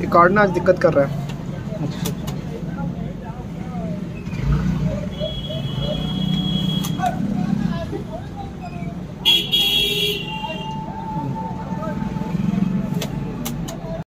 ये कार्ड ना आज दिक्कत कर रहा है। अच्छा।